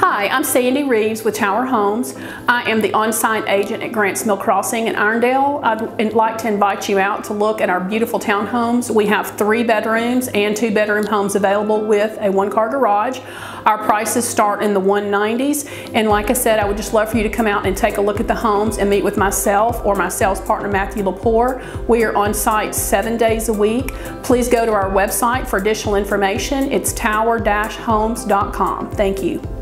Hi, I'm Sandy Reeves with Tower Homes. I am the on-site agent at Grants Mill Crossing in Irondale. I'd like to invite you out to look at our beautiful townhomes. We have three bedrooms and two bedroom homes available with a one-car garage. Our prices start in the 190s and like I said, I would just love for you to come out and take a look at the homes and meet with myself or my sales partner Matthew Lepore. We are on site seven days a week. Please go to our website for additional information. It's tower-homes.com. Thank you.